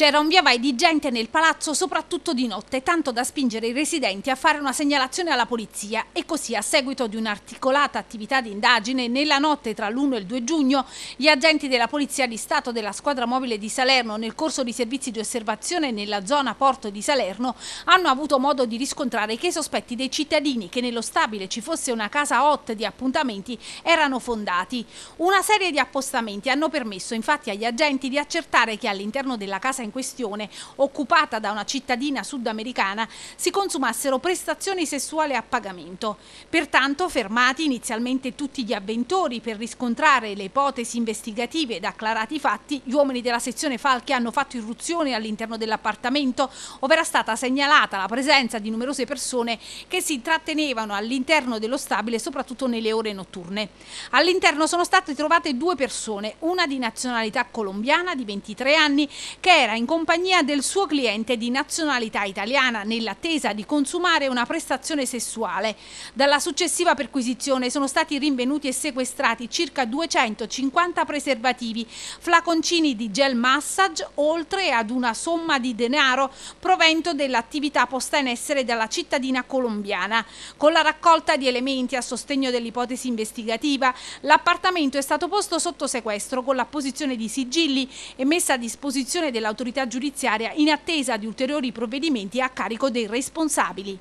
C'era un via vai di gente nel palazzo soprattutto di notte, tanto da spingere i residenti a fare una segnalazione alla polizia e così a seguito di un'articolata attività di indagine nella notte tra l'1 e il 2 giugno gli agenti della Polizia di Stato della squadra mobile di Salerno nel corso di servizi di osservazione nella zona porto di Salerno hanno avuto modo di riscontrare che i sospetti dei cittadini che nello stabile ci fosse una casa hot di appuntamenti erano fondati. Una serie di appostamenti hanno permesso infatti agli agenti di accertare che all'interno della casa in in questione, occupata da una cittadina sudamericana, si consumassero prestazioni sessuali a pagamento. Pertanto, fermati inizialmente tutti gli avventori per riscontrare le ipotesi investigative ed acclarati i fatti, gli uomini della sezione Falchi hanno fatto irruzione all'interno dell'appartamento, ove era stata segnalata la presenza di numerose persone che si trattenevano all'interno dello stabile, soprattutto nelle ore notturne. All'interno sono state trovate due persone, una di nazionalità colombiana di 23 anni, che era in compagnia del suo cliente di nazionalità italiana nell'attesa di consumare una prestazione sessuale. Dalla successiva perquisizione sono stati rinvenuti e sequestrati circa 250 preservativi, flaconcini di gel massage, oltre ad una somma di denaro provento dell'attività posta in essere dalla cittadina colombiana. Con la raccolta di elementi a sostegno dell'ipotesi investigativa, l'appartamento è stato posto sotto sequestro con l'apposizione di sigilli e messa a disposizione dell'autorità giudiziaria in attesa di ulteriori provvedimenti a carico dei responsabili.